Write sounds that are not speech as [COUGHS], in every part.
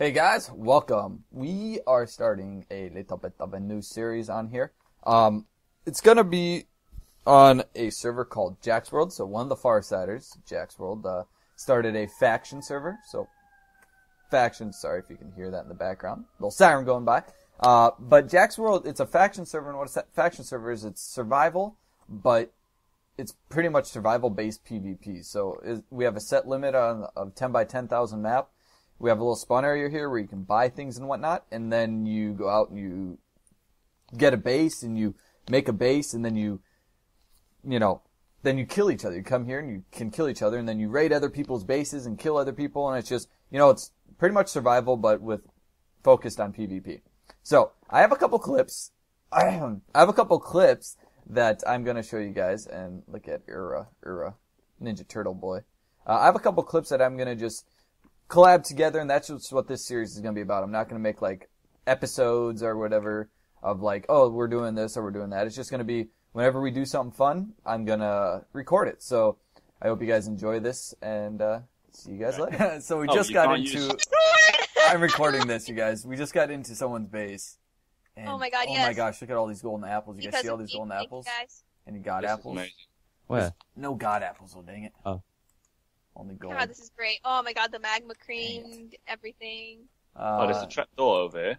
Hey guys, welcome. We are starting a little bit of a new series on here. Um, it's gonna be on a server called JackksWorld. So one of the Farsiders, JackksWorld, uh, started a faction server. So faction, sorry if you can hear that in the background. Little siren going by. Uh, but JackksWorld, it's a faction server, and what a faction server is, it's survival, but it's pretty much survival based PvP. So is, we have a set limit on of 10 by 10,000 map. We have a little spawn area here where you can buy things and whatnot, and then you go out and you get a base and you make a base and then you, you know, then you kill each other. You come here and you can kill each other and then you raid other people's bases and kill other people and it's just, you know, it's pretty much survival but with focused on PvP. So I have a couple clips. [CLEARS THROAT] I have a couple clips that I'm gonna show you guys and look at Ura, Ura, Ninja Turtle boy. Uh, I have a couple clips that I'm gonna just collab together, and that's just what this series is gonna be about. I'm not gonna make like episodes or whatever of like, oh, we're doing this or we're doing that. It's just gonna be whenever we do something fun, I'm gonna record it. So I hope you guys enjoy this and uh, see you guys later. [LAUGHS] so we Oh, just got into. use- [LAUGHS] I'm recording this, you guys. We just got into someone's base. And, Oh my God, Oh my gosh! Look at all these golden apples. You guys see all these golden apples? guys. Any god This apples? amazing. Where? No god apples. Oh dang it! Oh. Only gold. God, this is great. Oh my god, the magma cream, everything. Oh, there's Uh, a trap door over here.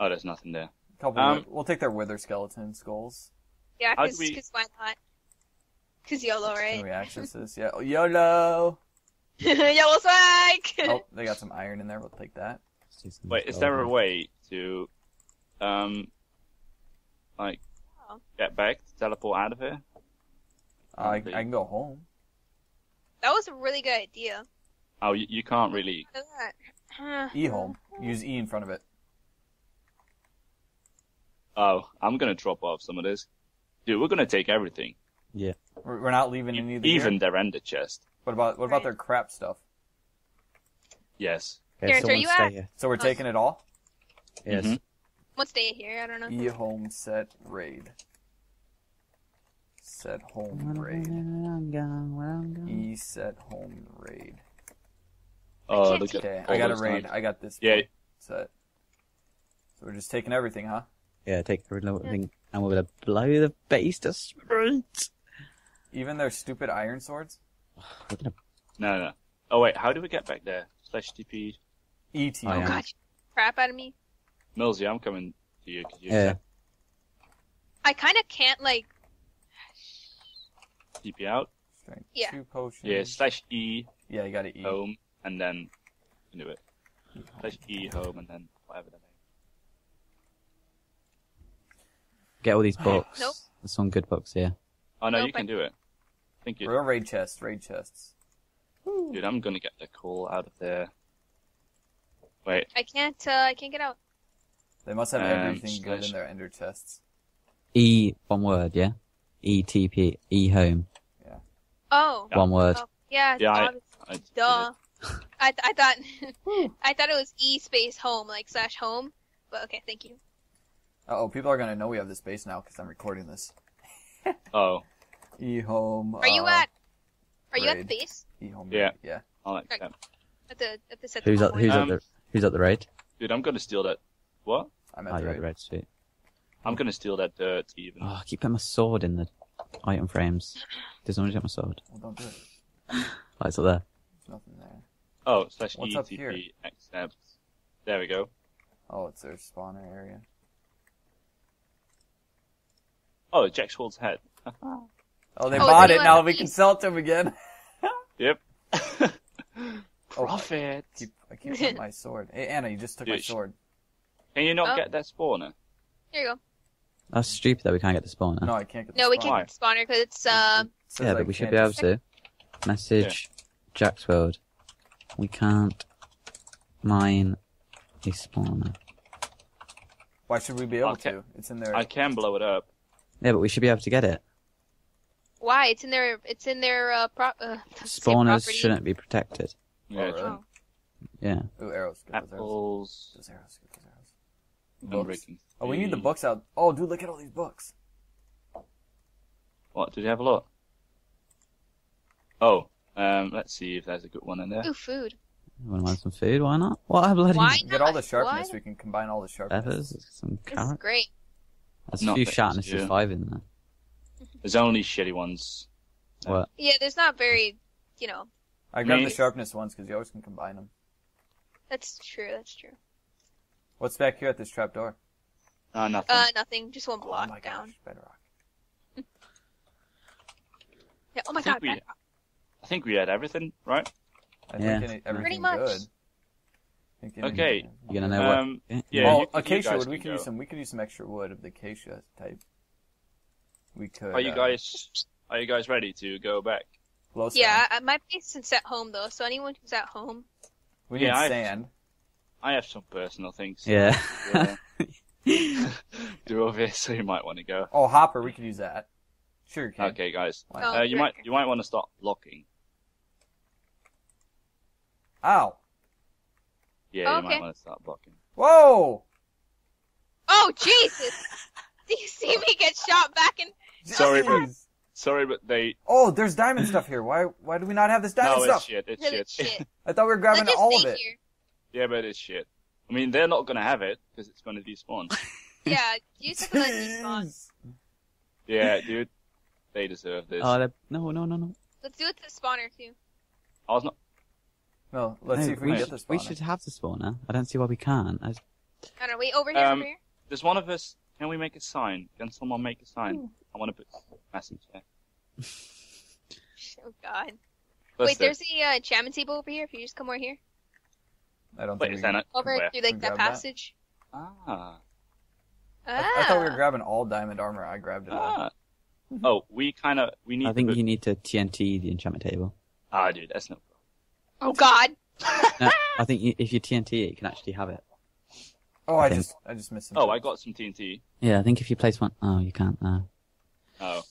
Oh, there's nothing there. couple. um, wi- we'll take their wither skeleton skulls. Yeah, cause, we- 'cause why not? Cause YOLO, Can right? we access [LAUGHS] this? Yeah. Oh, YOLO. [LAUGHS] YOLO swag! Oh, they got [LAUGHS] some iron in there. We'll take that. Let's do some Wait, is there a way to, um, like, Oh. get back, to teleport out of here? Uh, I, I can go home. That was a really good idea. Oh, you, you can't really. Look at that. E home. Use E in front of it. Oh, I'm gonna drop off some of this. Dude, we're gonna take everything, We're, we're not leaving any of the even gear? their ender chest. What about what about Right. their crap stuff? Yes. Okay, Terrence, are you stay at- here. So we're Oh. taking it all. Yes. Mhm. Let's stay here. I don't know. E home set raid. Set home raid. Set home raid. Oh, can't look see- at Okay, I got a raid. knives. I got this. Yeah. Set. So we're just taking everything, huh? Yeah, take everything, little thing, and we're gonna blow the base to smithereens. Even their stupid iron swords. We're gonna. No, no. Oh wait, how do we get back there? Slash TP. ET. Oh, Oh yeah. Oh, god, crap out of me. Millsy, I'm coming to you. 'cause you Yeah. I kind of can't like. TP out. Strength Yeah. two potions. Yeah, slash E Yeah, you got to E. home, and then do it. Slash E home, and then whatever the name. Get all these books. Nope. There's some good books here. Oh no, Nope, you can I- do it. Thank you. We're raid chests. Raid chests. Dude, I'm gonna get the coal out of there. Wait, I can't. Uh, I can't get out. They must have Um, everything good in their ender chests. E, one word, yeah? E T P E home, Oh. Yeah. one word. Oh, yeah. Yeah, I- I Duh. it. I I thought [LAUGHS] I thought it was e space home like slash home, but okay, thank you. Uh oh, people are gonna know we have this base now because I'm recording this. [LAUGHS] Oh, E home. Are you uh, at? Are you at the base E home. Yeah. raid, Yeah. I'll accept. at the at the set? Who's at? Who's Um, up the? Who's at the raid? Dude, I'm gonna steal that. What? I'm Oh, at the you're at raid. the raid street. I'm gonna steal that dirt even. Oh, I keep putting my sword in the item frames. Does someone take my sword? Well, don't do it. Oh, it's up there. There's nothing there. Oh, slash What's up here? ETP accept. There we go. Oh, it's their spawner area. Oh, JackksWorld's head. [LAUGHS] Oh, they Oh, bought it. Now we can sell it to them again. [LAUGHS] Yep. [LAUGHS] Oh, Profit. I keep, I can't get my sword. Hey, Anna, you just took my Dude, sh- sword. Can you not Oh. get that spawner? Here you go. That's stupid that we can't get the spawner. No, I can't get the No, we can't get the spawner because it's uh. It yeah, I but we should be able just- to. Message JackksWorld. We can't mine a spawner. Why should we be able Okay. to? It's in there. I can blow it up. Yeah, but we should be able to get it. Why? It's in their. It's in their uh. Pro- uh [LAUGHS] Spawners shouldn't be protected. Yeah. really? Oh. Yeah. Ooh, arrows. Get those arrows. Apples. Those arrows. Get those arrows. I'm breaking Oh, we need the books out. Oh, dude, look at all these books. What? Did you have a lot? Oh, um, let's see if there's a good one in there. Ooh, food. Want to want some food? Why not? What a bloody Why Get all the sharpness. What? We can combine all the sharpness. feathers, some This is carrot. great. There's a Not few feathers, sharpness yeah. five in there. There's only shitty ones. What? Yeah, there's not very, you know. I grabbed the sharpness ones because you always can combine them. That's true. That's true. What's back here at this trap door? Uh, nothing. Uh, nothing. Just one block my down. gosh, bedrock. [LAUGHS] Yeah. Oh my I god. we- back- I think we had everything, right? I Yeah. think any, everything Pretty much. good. I think anything- Okay. You're gonna know what? Um, Yeah. yeah. oh, you- you acacia guys wood. We can can use some. We could use some extra wood of the acacia type. We could. Are you uh, guys? Are you guys ready to go back? Glow Yeah, I- my base isn't at home though, so anyone who's at home. We Yeah, need I- sand. I have some personal things. Yeah. Yeah. [LAUGHS] do over here, so you might want to go. Oh, hopper. We could use that. Sure, can. Okay, guys. Oh. Uh, you might you might want to start blocking. Ow! Yeah, you Okay. might want to start blocking. Whoa! Oh Jesus! [LAUGHS] Do you see me get shot back in? Sorry, but- Sorry, but they. Oh, there's diamond stuff here. Why? Why do we not have this diamond No, stuff? it's shit. It's Really shit. shit. I thought we were grabbing Let's just all of it. here. yeah, but it's shit. I mean, they're not gonna have it because it's gonna despawn. [LAUGHS] Yeah, you took let despawn. Yeah, dude. They deserve this. Oh, they're- no, no, no, no. Let's do it to the spawner too. I was not. No, let's No, see if we, can should, get this. we should have the spawner. I don't see why we can't. I, I don't know. Wait, over here, Um, over here. Does one of us? Can we make a sign? Can someone make a sign? I want to put message there. [LAUGHS] Oh God. Plus Wait, the- there's a uh, enchantment table over here. If you just come over here, I don't Wait, think is we that can... not? over Where? through like that grab that? passage. Ah. Ah. I, I thought we were grabbing all diamond armor. I grabbed it. Ah. Oh, we kind of we need. I think to you need to TNT the enchantment table. Ah, dude, that's no. Oh God. No, [LAUGHS] I think you, if you TNT it, you can actually have it. Oh, I Okay. just, I just missed. Oh, I got some TNT. Yeah, I think if you place one, oh, you can't. No. Oh,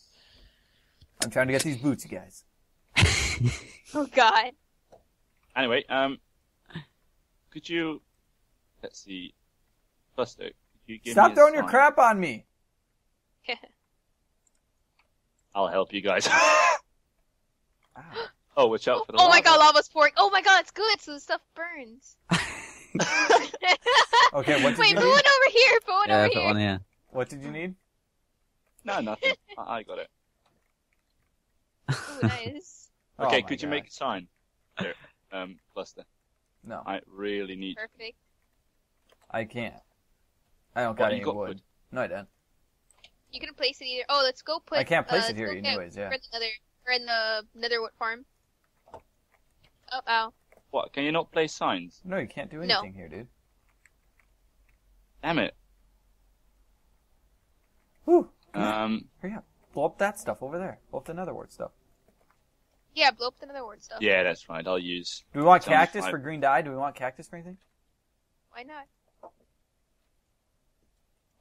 I'm trying to get these boots, you guys. [LAUGHS] Oh God. anyway, um, could you? Let's see. Buster, could you give Stop me a throwing your sign? crap on me. [LAUGHS] I'll help you guys. [LAUGHS] Oh, watch out for the. oh my lava. God, lava's pouring. Oh my God, it's good. So the stuff burns. [LAUGHS] Okay, what did Wait, you put need? one over here. Put one yeah, over put here. one here. What did you need? No, nothing. I I got it. Oh, nice. Oh Okay, my could you God. make a sign? Here, um, Buster. No, I really need. Perfect. I can't. I don't got you any got wood. wood? No, I don't. You can place it either. Oh, let's go put. I can't place uh, it here let's go get- anyways, yeah. We're in the nether. We're in the nether wart farm. Oh, ow. What? Can you not place signs? No, you can't do No. anything here, dude. Damn it. Whew. Um. hurry up. Blow up that stuff over there. Blow up the nether wart stuff. Yeah, blow up the nether wart stuff. Yeah, that's fine. I'll use. Do we want cactus for green dye? Do we want cactus for anything? Why not?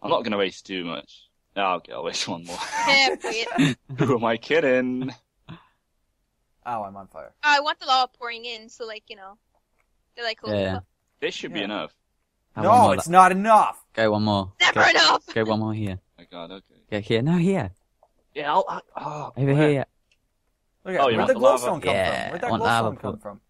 I'm not gonna waste too much. No, okay, I'll waste one more. [LAUGHS] Fuck [LAUGHS] it. Who am I kidding? Oh, I'm on fire. Oh, I want the lava pouring in, so like you know, they're like, oh, Yeah. This should be enough. Have no, one more it's not enough. Okay, one more. never go, enough. go one more here. Oh my god, okay. Go here. No, here. Yeah, I'll. I, oh, Over where? here. Look at Oh, where'd the the lava? glowstone come Yeah, from? Where'd that lava glowstone come pool. from?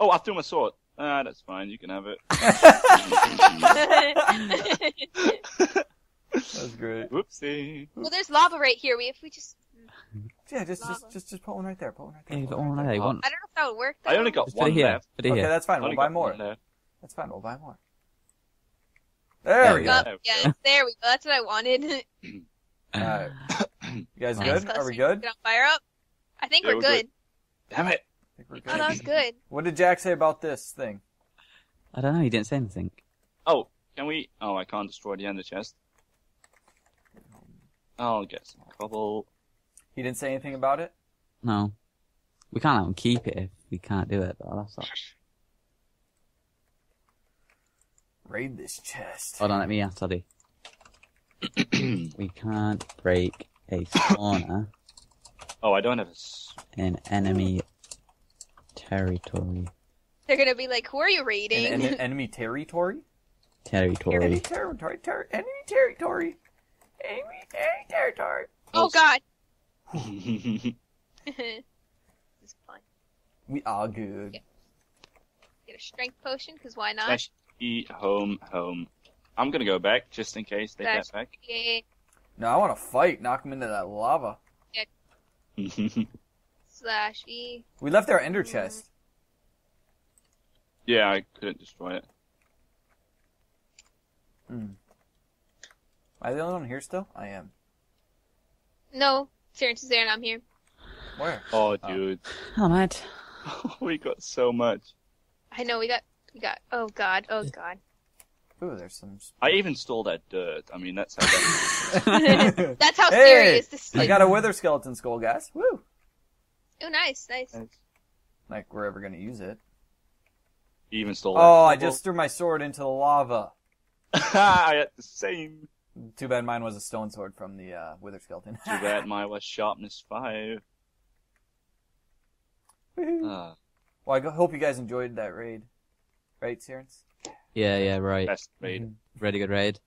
Oh, I threw my sword. Ah, that's fine. You can have it. [LAUGHS] That's great. Whoopsie. well, there's lava right here. We if we just, Yeah, just, just, Lava. just, just put one right there. Put one right there. Yeah, put one one right there. there. I don't know if that would work. Though. I only got Just put one it here. left. Put it Okay, here. that's fine. I We'll buy more. That's fine. We'll buy more. There There we we go. go. Up, yes, there we go. That's what I wanted. Alright. [COUGHS] You guys Thanks, good? Are we good? Get on fire up. I think Yeah, we're we're good. good. Damn it. I think we're Oh, that good. was good. What did Jack say about this thing? I don't know. He didn't say anything. Oh, can we? Oh, I can't destroy the ender chest. I'll get some cobble. He didn't say anything about it? No. We can't let him keep it if we can't do it. But that's not. Raid this chest. Hold on, let me ask Toddy. [CLEARS THROAT] we can't break a spawner Oh, I don't have a. s- in enemy territory. They're gonna be like, "Who are you raiding?" En- en- [LAUGHS] enemy territory? Territory. Enemy Territory. territory. Ter- enemy territory. Enemy, enemy territory. oh God. oh, [LAUGHS] [LAUGHS] this is fun. We are good. Yeah. Get a strength potion, because why not? Slash E home home. I'm gonna go back just in case they Slash- get back. Yay. No, I want to fight. Knock him into that lava. Slash E. We left our ender chest. yeah, I couldn't destroy it. Hmm. Am I the only one here still? I am. No, Terrence is there and I'm here. Where? Oh, Oh. dude, How much? we got so much. I know we got we got. Oh God. Oh God. Ooh, there's some. I even stole that dirt. I mean, that's how. That... [LAUGHS] [LAUGHS] That's how Hey, serious this I got a wither skeleton skull, guys. Woo! Oh, nice, nice. Like we're ever gonna use it. You even stole. Oh, I just threw my sword into the lava. I had the same. Too bad mine was a stone sword from the uh, wither skeleton. Too [LAUGHS] bad mine was sharpness five. Ah, well, I hope you guys enjoyed that raid. Right, Terrence? Yeah, yeah, right. best raid. Really good raid.